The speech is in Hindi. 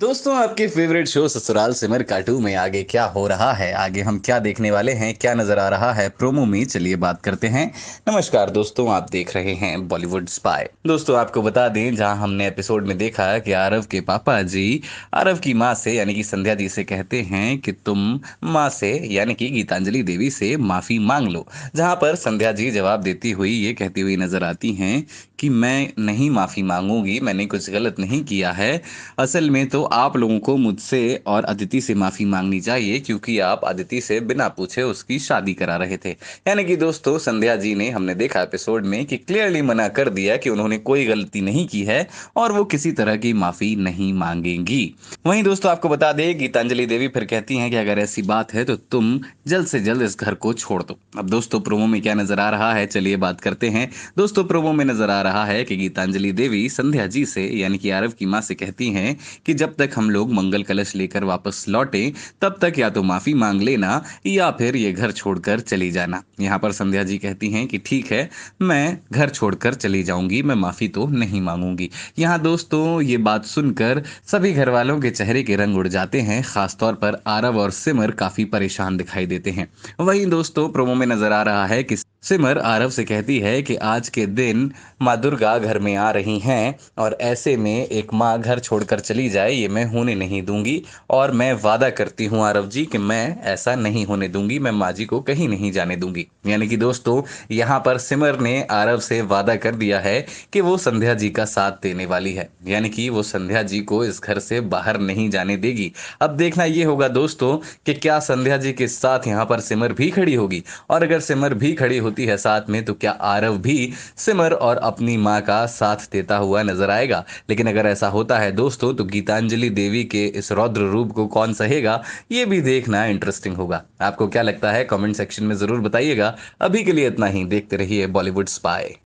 दोस्तों, आपके फेवरेट शो ससुराल सिमर काटू में आगे क्या हो रहा है? आगे हम क्या देखने वाले हैं? क्या नज़र आ रहा है? प्रोमो में चलिए बात करते हैं। नमस्कार दोस्तों, आप देख रहे हैं बॉलीवुड स्पाई दोस्तों, आपको बता दें, जहाँ हमने एपिसोड में देखा कि आरव के पापा जी, आरव की माँ से, यानी कि संध्या जी से कहते हैं कि तुम माँ से, यानी कि गीतांजलि देवी से माफ़ी मांग लो। जहाँ पर संध्या जी जवाब देती हुई ये कहती हुई नज़र आती हैं कि मैं नहीं माफ़ी मांगूँगी, मैंने कुछ गलत नहीं किया है। असल में तो आप लोगों को मुझसे और अदिति से माफ़ी मांगनी चाहिए, क्योंकि आप अदिति से बिना पूछे उसकी शादी करा रहे थे। यानी कि दोस्तों, संध्या जी ने हमने देखा एपिसोड में कि क्लियरली मना कर दिया कि उन्होंने कोई गलती नहीं की है और वो किसी तरह की माफ़ी नहीं मांगेंगी। वहीं दोस्तों, आपको बता दें, गीतांजलि देवी फिर कहती हैं कि अगर ऐसी बात है तो तुम जल्द से जल्द इस घर को छोड़ दो। अब दोस्तों, प्रोमो में क्या नज़र आ रहा है? चलिए बात करते हैं। दोस्तों, प्रोमो में नज़र आ रहा है कि गीतांजलि देवी संध्या जी से, यानी कि आरव की माँ से कहती हैं कि जब तक हम लोग मंगल कलश लेकर वापस लौटे, तब तक या तो माफ़ी मांग लेना या फिर ये घर छोड़कर चली जाना। यहाँ पर संध्या जी कहती हैं कि ठीक है, मैं घर छोड़कर चली जाऊँगी, मैं माफ़ी तो नहीं मांगूँगी। यहाँ दोस्तों, ये बात सुनकर सभी घर वालों के चेहरे के रंग उड़ जाते हैं, खासतौर पर आरव और सिमर काफ़ी परेशान दिखाई देते हैं। वहीं दोस्तों, प्रोमो में नज़र आ रहा है कि सिमर आरव से कहती है कि आज के दिन माँ दुर्गा घर में आ रही हैं और ऐसे में एक माँ घर छोड़कर चली जाए, ये मैं होने नहीं दूँगी। और मैं वादा करती हूँ आरव जी कि मैं ऐसा नहीं होने दूँगी, मैं माँ जी को कहीं नहीं जाने दूँगी। यानी कि दोस्तों, यहाँ पर सिमर ने आरव से वादा कर दिया है कि वो संध्या जी का साथ देने वाली है। यानी कि वो संध्या जी को इस घर से बाहर नहीं जाने देगी। अब देखना ये होगा दोस्तों कि क्या संध्या जी के साथ यहाँ पर सिमर भी खड़ी होगी। और अगर सिमर भी खड़ी होती है साथ में तो क्या आरव भी सिमर और अपनी माँ का साथ देता हुआ नज़र आएगा? लेकिन अगर ऐसा होता है दोस्तों तो गीतांजलि देवी के इस रौद्र रूप को कौन सहेगा? ये भी देखना इंटरेस्टिंग होगा। आपको क्या लगता है? कमेंट सेक्शन में ज़रूर बताइएगा। अभी के लिए इतना ही। देखते रहिए बॉलीवुड स्पाई